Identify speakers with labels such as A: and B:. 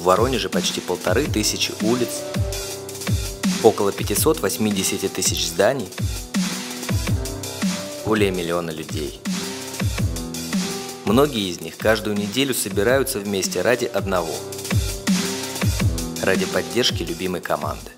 A: В Воронеже почти полторы тысячи улиц, около 580 тысяч зданий, более миллиона людей. Многие из них каждую неделю собираются вместе ради одного – ради поддержки любимой команды.